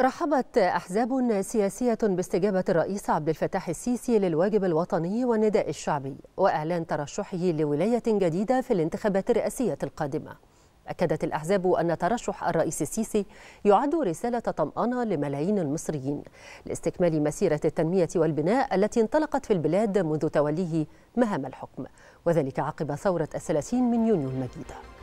رحبت أحزاب سياسية باستجابة الرئيس عبد الفتاح السيسي للواجب الوطني والنداء الشعبي وإعلان ترشحه لولاية جديدة في الانتخابات الرئاسية القادمة. أكدت الأحزاب أن ترشح الرئيس السيسي يعد رسالة طمأنة لملايين المصريين لاستكمال مسيرة التنمية والبناء التي انطلقت في البلاد منذ توليه مهام الحكم وذلك عقب ثورة الثلاثين من يونيو المجيدة.